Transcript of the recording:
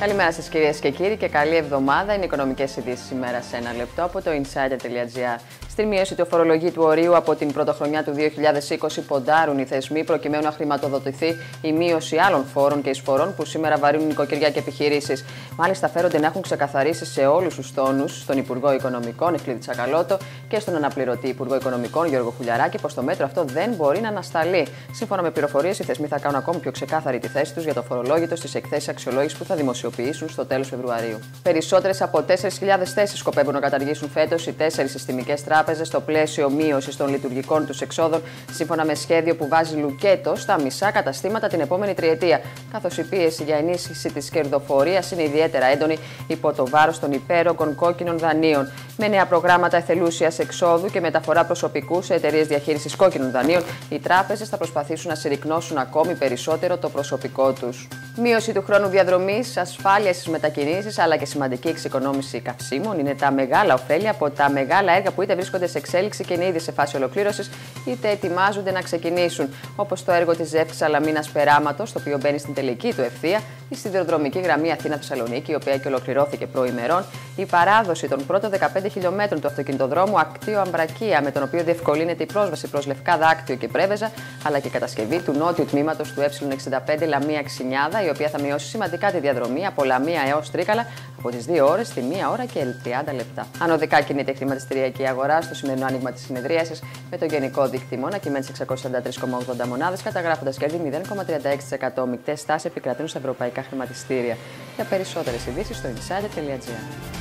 Καλημέρα σας, κυρίες και κύριοι, και καλή εβδομάδα. Είναι οι οικονομικές ειδήσεις σήμερα σε ένα λεπτό από το insider.gr. Στη μείωση του φορολογικού ορίου από την πρωτοχρονιά του 2020 ποντάρουν οι θεσμοί προκειμένου να χρηματοδοτηθεί η μείωση άλλων φόρων και εισφορών που σήμερα βαρύνουν νοικοκυριά και επιχειρήσεις. Μάλιστα, φέρονται να έχουν ξεκαθαρίσει σε όλους τους τόνους στον Υπουργό Οικονομικών, Ευκλήδη Τσακαλώτο, και στον αναπληρωτή Υπουργό Οικονομικών, Γιώργο Χουλιαράκη, πως το μέτρο αυτό δεν μπορεί να ανασταλεί. Σύμφωνα με πληροφορίες, οι θεσμοί θα κάνουν ακόμη πιο ξεκάθαρη τη θέση τους για το φορολόγητο στις εκθέσεις αξιολόγησης που θα δημοσιοποιήσουν στο τέλος Φεβρουαρίου. Περισσότερες από 4.000 θέσει σκοπεύουν να καταργήσουν φέτος οι τέσσερις συστημικές τράπεζε στο πλαίσιο μείωσης των λειτουργικών τους εξόδων, σύμφωνα με σχέδιο που βάζει λουκέτο στα μισά καταστήματα την επόμενη τριετία. Καθώς η πίεση για ενίσχυση της κερδοφορίας είναι ιδιαίτερα έντονη υπό το βάρος των υπέρογκων κόκκινων δανείων. Με νέα προγράμματα εθελούσιας εξόδου και μεταφορά προσωπικού σε εταιρείες διαχείρισης κόκκινων δανείων, οι τράπεζες θα προσπαθήσουν να συρρυκνώσουν ακόμη περισσότερο το προσωπικό τους. Μείωση του χρόνου διαδρομής, ασφάλειας στις μετακινήσεις αλλά και σημαντική εξοικονόμηση καυσίμων είναι τα μεγάλα ωφέλη από τα μεγάλα έργα που είτε βρίσκονται σε εξέλιξη και είναι ήδη σε φάση ολοκλήρωσης, είτε ετοιμάζονται να ξεκινήσουν. Όπως το έργο της Ζεύτη Σαλαμίνα Περάματος, το οποίο μπαίνει στην τελική του ευθεία, η σιδηροδρομική γραμμή Αθήνα-Θεσσαλονίκη, η οποία και ολοκληρώθηκε προημερών, η παράδοση των πρώτων 15 χιλιόμετρων του αυτοκινητοδρόμου Ακτίο-Αμπρακία, με τον οποίο διευκολύνεται η πρόσβαση προς Λευκά Δάκτυο και Πρέβεζα, αλλά και η κατασκευή του νότιου τμήματος του Ε65 Λαμία Ξινιάδα, η οποία θα μειώσει σημαντικά τη διαδρομή από Λαμία έως Τρίκαλα από τις 2 ώρες στη 1 ώρα και 30 λεπτά. Ανωδικά κινείται η χρηματιστηριακή αγορά στο σημερινό άνοιγμα της συνεδρίασης με το γενικό δίκτυο να κυμαίνει σε 643,80 μονάδες, καταγράφοντας κέρδη 0,36%. Μικτέ στάσει επικρατούν στα ευρωπαϊκά χρηματιστήρια. Για περισσότερες ειδήσεις στο insider.gr.